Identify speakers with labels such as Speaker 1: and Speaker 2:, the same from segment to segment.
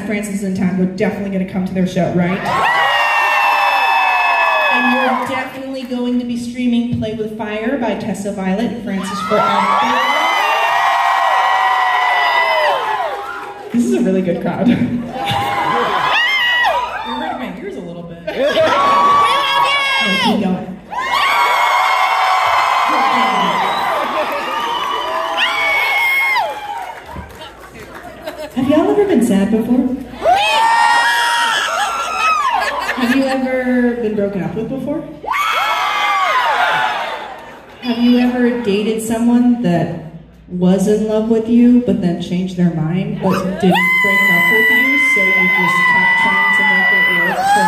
Speaker 1: Frances is in town, we're definitely going to come to their show, right? And you're definitely going to be streaming Play with Fire by Tessa Violet and Frances Forever. This is a really good crowd. You're hurting my ears a little bit. Oh, keep going. Been sad before? Have you ever been broken up with before? Have you ever dated someone that was in love with you but then changed their mind but didn't break up with you so you just kept trying to make it work for?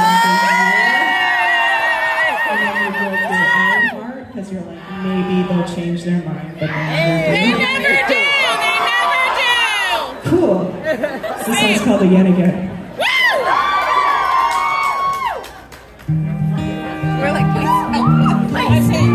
Speaker 1: And then you broke your own heart because you're like, maybe they'll change their mind but they never. This one's called the Yen again.
Speaker 2: We're like, please help me. Please.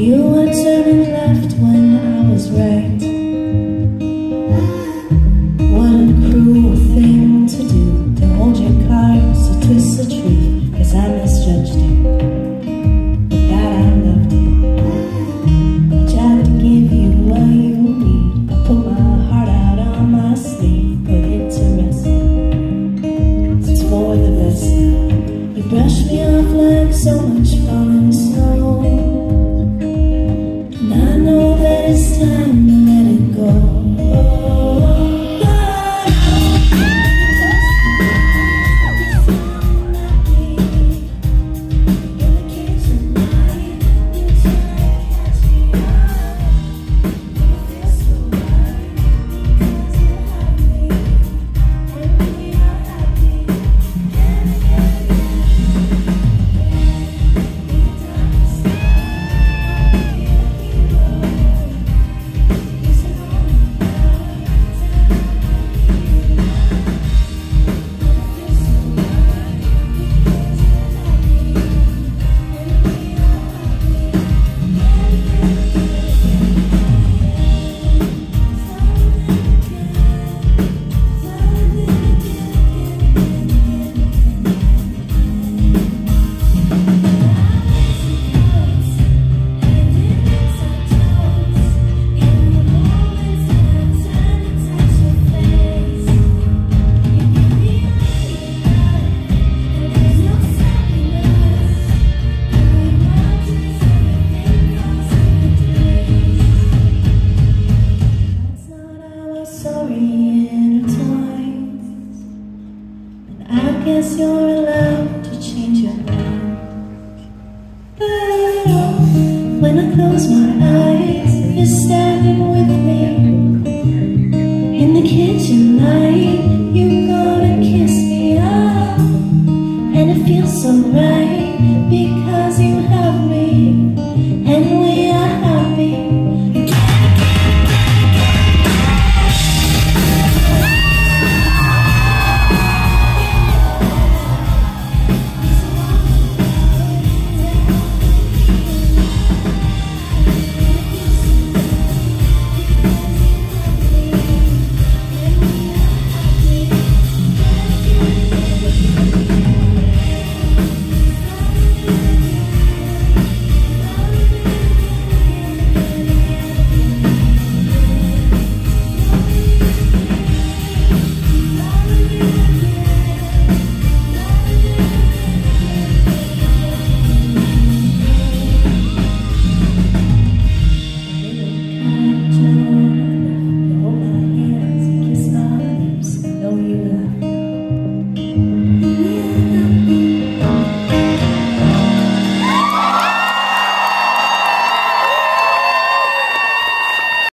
Speaker 3: You were turning left when I was right. What a cruel thing to do. To hold your cards, to twist the truth Cause I misjudged you. But that I loved you. I tried to give you what you need. I put my heart out on my sleeve Put it to rest. It's for the best. You brush me off like so much that my eyes, you're standing